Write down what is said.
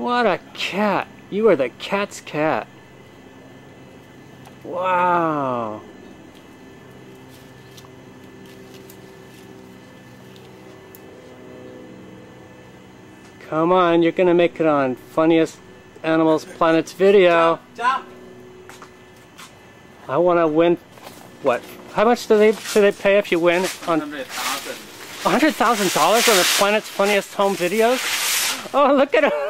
What a cat. You are the cat's cat. Wow. Come on, you're gonna make it on Funniest Animals Planets video. Jump, jump. I wanna win, what? How much do they, do they pay if you win on Hundred thousand. $100,000 on the Planet's Funniest Home Videos? Oh, look at it.